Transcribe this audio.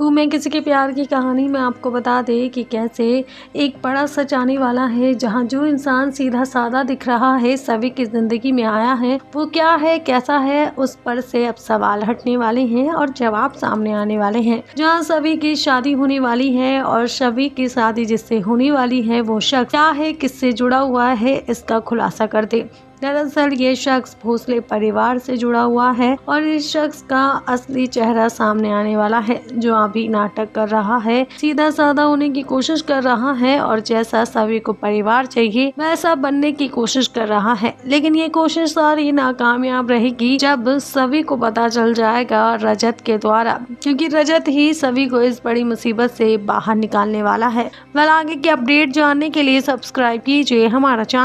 आपको, मैं किसी के प्यार की कहानी में आपको बता दे कि कैसे एक बड़ा सच आने वाला है, जहाँ जो इंसान सीधा सादा दिख रहा है, सभी की ज़िंदगी में आया है। वो क्या है, कैसा है, उस पर से अब सवाल हटने वाले हैं और जवाब सामने आने वाले हैं। जहाँ सभी की शादी होने वाली है और सभी की शादी जिससे होने वाली है, वो शख्स क्या है, किससे जुड़ा हुआ है, इसका खुलासा कर दे। दरअसल ये शख्स भोसले परिवार से जुड़ा हुआ है और इस शख्स का असली चेहरा सामने आने वाला है, जो अभी नाटक कर रहा है। सीधा साधा होने की कोशिश कर रहा है और जैसा सभी को परिवार चाहिए, वैसा बनने की कोशिश कर रहा है। लेकिन ये कोशिश सारी नाकामयाब रहेगी जब सभी को पता चल जाएगा रजत के द्वारा, क्योंकि रजत ही सभी को इस बड़ी मुसीबत से बाहर निकालने वाला है। वह आगे की अपडेट जानने के लिए सब्सक्राइब कीजिए हमारा चैनल।